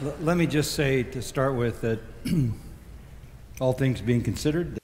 Let me just say to start with that all things being considered,